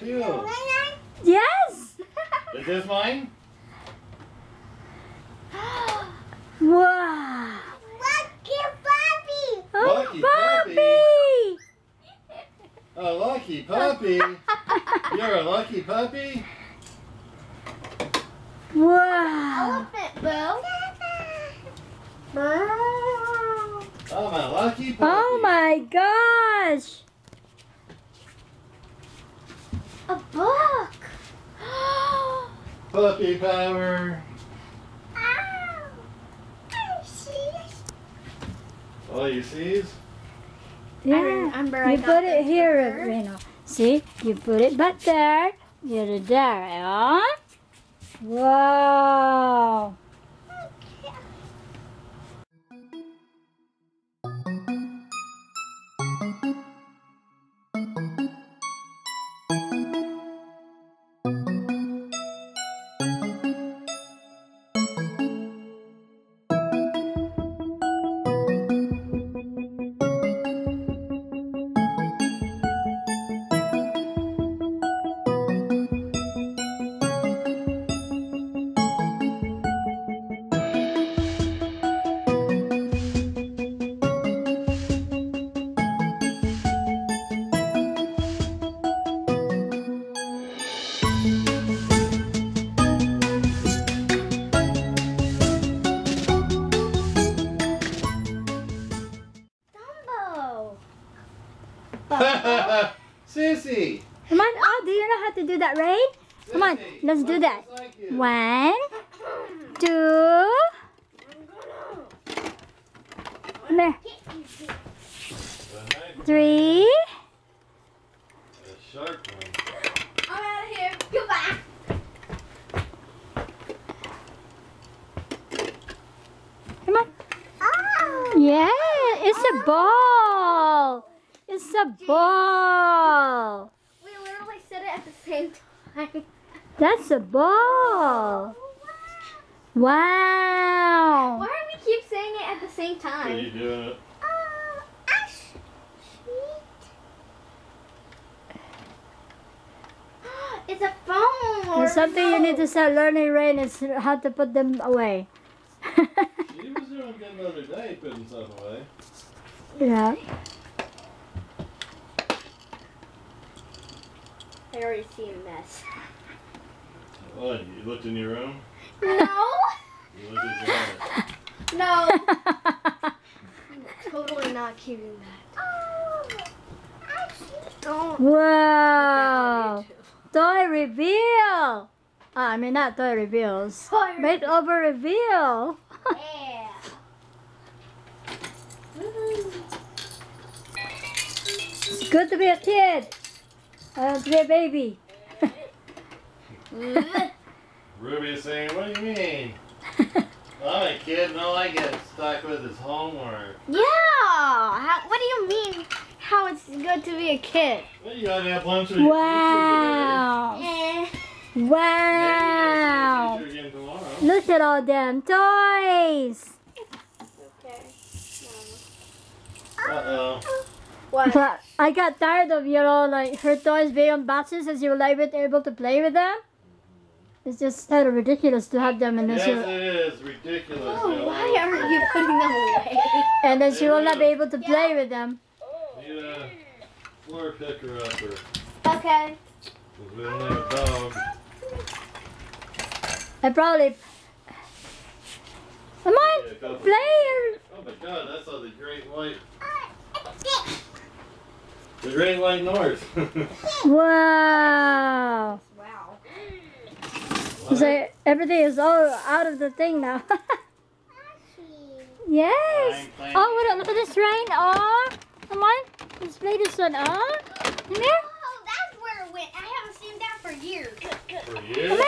Banana peel. yes. Is this mine? Wow. Lucky Oh, Lucky puppy. A lucky puppy. You're a lucky puppy. Wow. Elephant Boo. I'm a lucky puppy. Oh my gosh. A book. Puppy power. Oh, you sees? Yeah. I remember I you got put it this here, before. Reno. See? You put it back there. Get it there, yeah? Wow. Sissy. Come on. Oh, do you know how to do that, Rain? Come on. Let's do that. just like you. One, two. Come here. Three. the sharp one. I'm out of here. Goodbye. Come on. Oh. Yeah, it's a ball. It's a ball. We literally said it at the same time. That's a ball. Wow. Why do we keep saying it at the same Are time? you doing it? Uh, it's a phone. or There's something you need to start learning, Rain, is how to put them away. She was doing good the other day, putting stuff away. yeah. I already see a mess. What? You looked in your room? No. You looked at your house. No. totally not keeping that. Don't. wow. Toy reveal. Ah, I mean, not toy reveals. Toy Makeover reveal. Yeah. It's good to be a kid. Uh, to baby. Ruby is saying, what do you mean? I'm a kid and all I get stuck with is homework. Yeah. How, what do you mean? How it's good to be a kid? Well, you gotta have lunch with your Wow. Eh. teacher Wow. Maybe you'll see your teacher again tomorrow. Look at all them toys. Okay. Uh-oh. What? But I got tired of, you know, like her toys being on boxes and she was like able to play with them. It's just kind of ridiculous to have them and then Yes, she it is. Ridiculous. Oh, you why aren't you putting them away? and then she will not be able to play with them. Need a floor picker upper. Okay. Because we only have a dog. I probably Come on, Yeah, go for play. Oh my god, that's all the great white. The great white north. Wow. Wow. So everything is all out of the thing now. yes. I'm playing- Oh, what, look at this rain. Oh, come on. Let's play this one. Oh, come here. Oh, that's where it went. I haven't seen that for years. For Come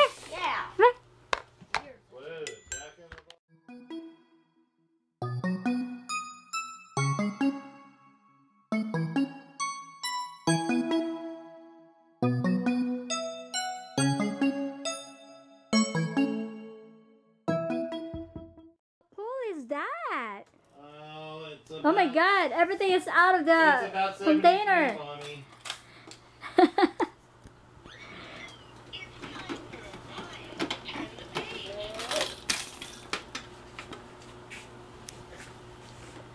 my god, everything is out of It's the container.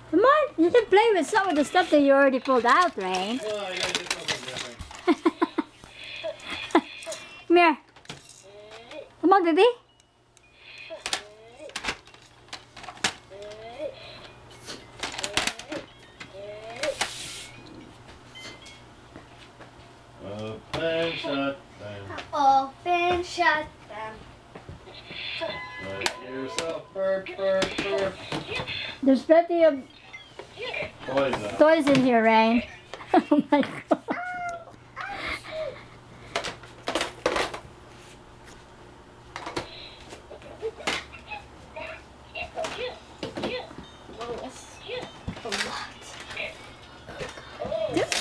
Come on, you can play with some of the stuff that you already pulled out, Rain. Well, I gotta do something different. Come here. Come on, baby. There's plenty of Toys toys in here, Rain. oh my god.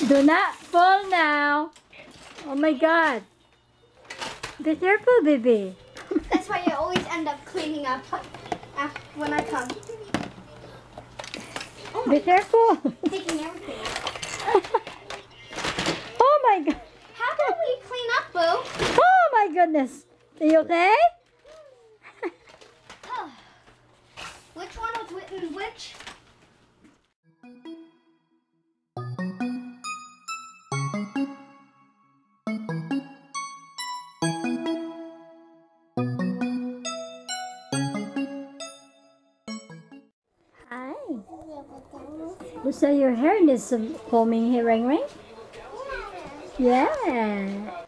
Do not fall now. Oh my god. Be careful, baby. That's why you always end up cleaning up uh, when I come. Oh Be careful. taking everything. oh my god. How do we clean up, Boo? Oh my goodness. Are you okay? Which one was written which? Like your hair needs some combing here, Rain Rain. Yeah.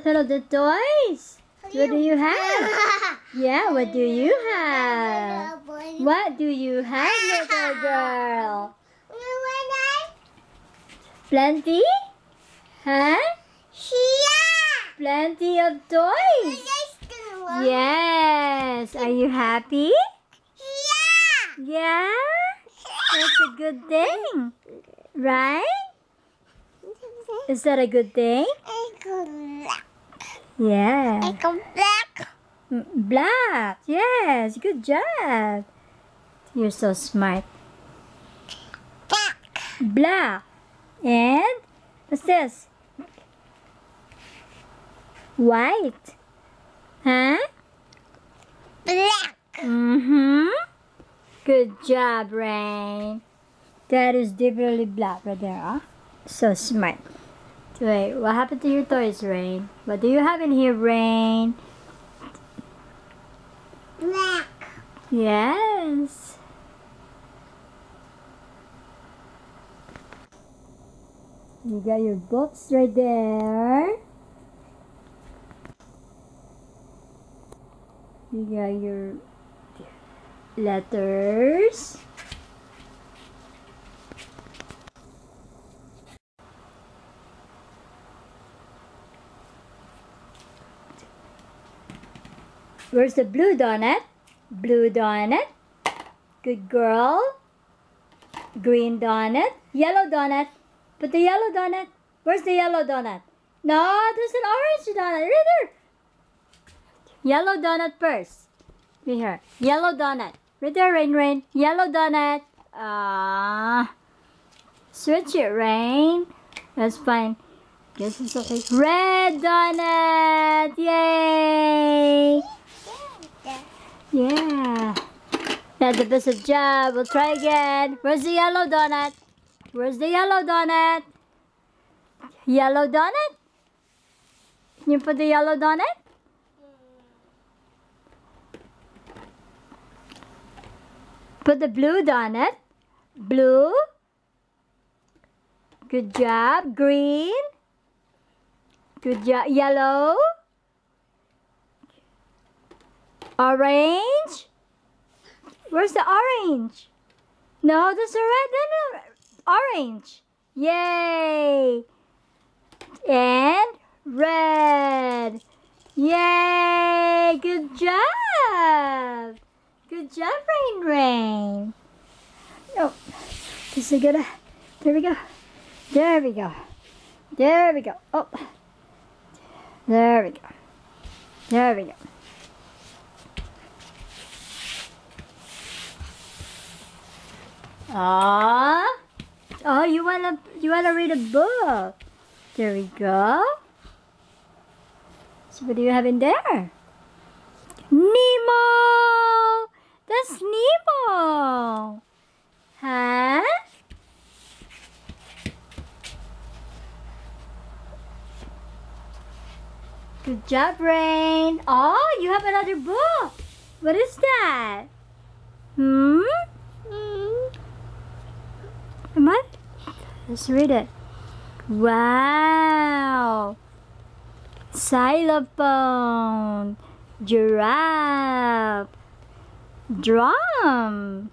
Look at all the toys. What do you have? Yeah, what do you have? What do you have, little girl? Plenty? Huh? Plenty of toys. Yes. Are you happy? Yeah? That's a good thing. Right? Is that a good thing? Yeah. Mm, Black. Yes. Good job. You're so smart. Black. And what's this? White. Huh? Black. Mm-hmm. Good job, Rain. That is definitely black right there, huh? So smart. Wait, what happened to your toys, Rain? What do you have in here, Rain? Black. Yes. You got your books right there. You got your letters. Where's the blue donut? Blue donut. Good girl. Green donut. Yellow donut. Put the yellow donut. Where's the yellow donut? No, there's an orange donut. Right there. Yellow donut first. Right here. Yellow donut. Right there, Rain Rain. Yellow donut. Ah. Switch it, Rain. That's fine. Guess it's okay. Red donut. Yay. Yeah. That's the best job. We'll try again. Where's the yellow donut? Where's the yellow donut? Yellow donut? Can you put the yellow donut? Put the blue donut. Blue. Good job. Green. Good job. Yellow. Orange. Where's the orange? No, there's a red a orange. Yay! And red. Yay! Good job. Good job, Rain Rain. No, this is gonna. There we go. There we go. There we go. Oh, there we go. There we go. Ah. Oh, you wanna you wanna read a book? There we go. So what do you have in there? Nemo. That's Nemo. Huh? Good job, Rain. Oh, you have another book. What is that? Hmm? Am I? Let's read it. Wow. Xylophone. Giraffe. Drum.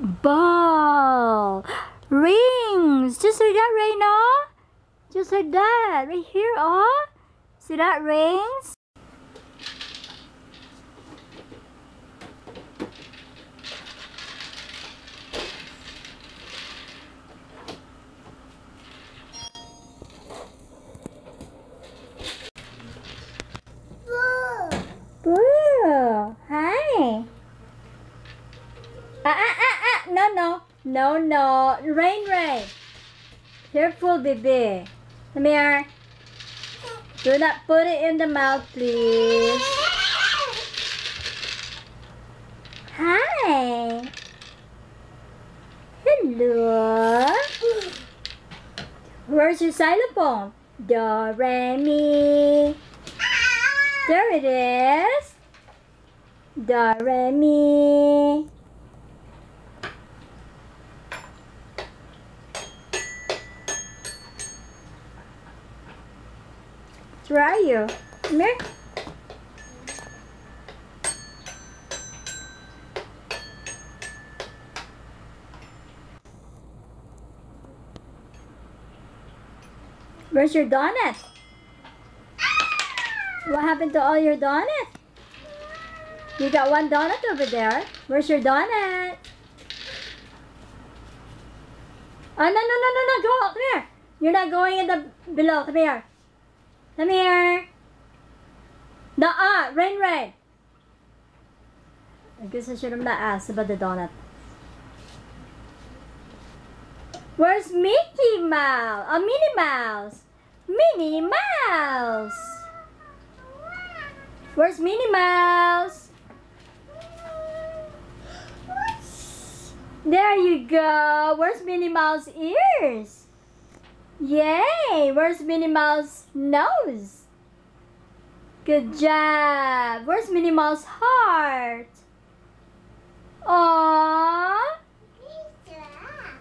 Ball. Rings. Just like that, right now. Just like that. Right here, oh. See that rings? Boo! Hi. Ah, ah, ah, ah. No, no. No. Rain, rain. Careful, baby. Come here. Do not put it in the mouth, please. Hi. Hello. Where's your xylophone? Do, re, mi. There it is. Do, re, mi. Where are you? Come here. Where's your donut? What happened to all your donuts? You got one donut over there. Where's your donut? Oh, no, no, no, no, no. Go. Come here. You're not going in the below. Come here. Come here. Nuh-uh. Rain, rain. I guess I should have asked ah, about the donut. Where's Mickey Mouse? Oh, Minnie Mouse. Minnie Mouse. Where's Minnie Mouse? There you go. Where's Minnie Mouse ears? Yay! Where's Minnie Mouse nose? Good job. Where's Minnie Mouse heart? Aww.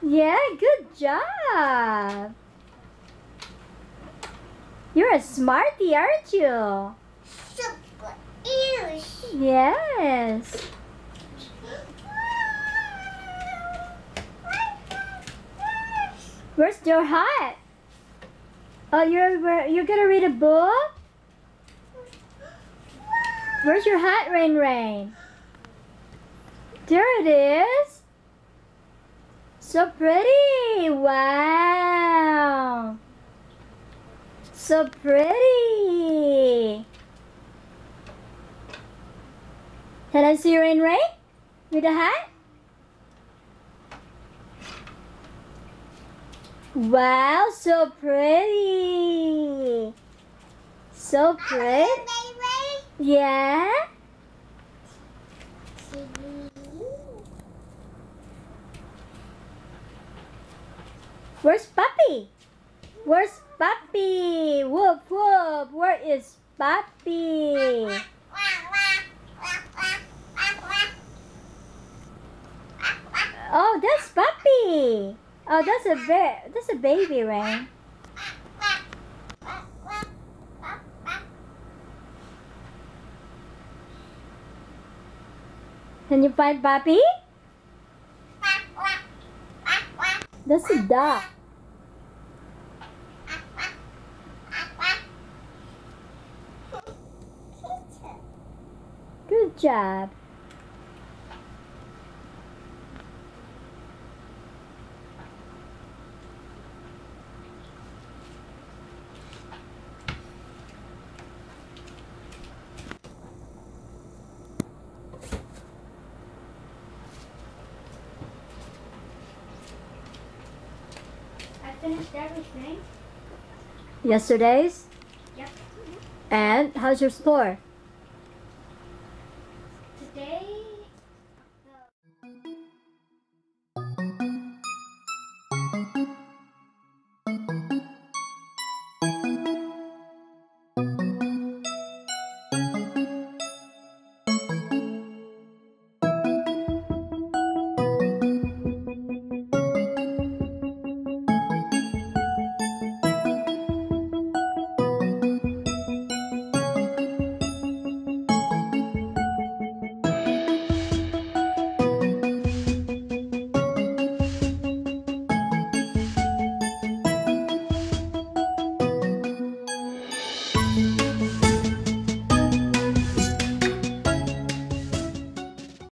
Yeah, good job. You're a smarty, aren't you? Super ears. Yes. Where's your hat? Oh, you're you're gonna read a book? Where's your hat, Rain Rain? There it is. So pretty. Wow. So pretty. Can I see Rain Rain with a hat? Wow, so pretty. So pretty. Yeah. Where's Puppy? Where's Puppy? Whoop whoop. Where is Puppy? Oh, that's Puppy. Oh, that's a bear. That's a baby, Rain. Can you find Puppy? That's a duck. Good job. Yesterday's? Yep. And how's your score?